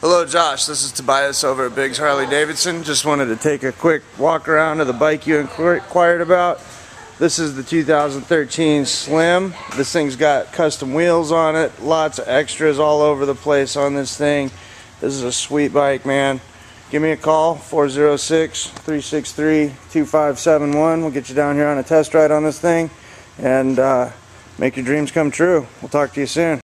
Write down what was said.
Hello Josh, this is Tobias over at Biggs Harley Davidson. Just wanted to take a quick walk around of the bike you inquired about. This is the 2013 Slim. This thing's got custom wheels on it, lots of extras all over the place on this thing. This is a sweet bike, man. Give me a call, 406-363-2571. We'll get you down here on a test ride on this thing and uh, make your dreams come true. We'll talk to you soon.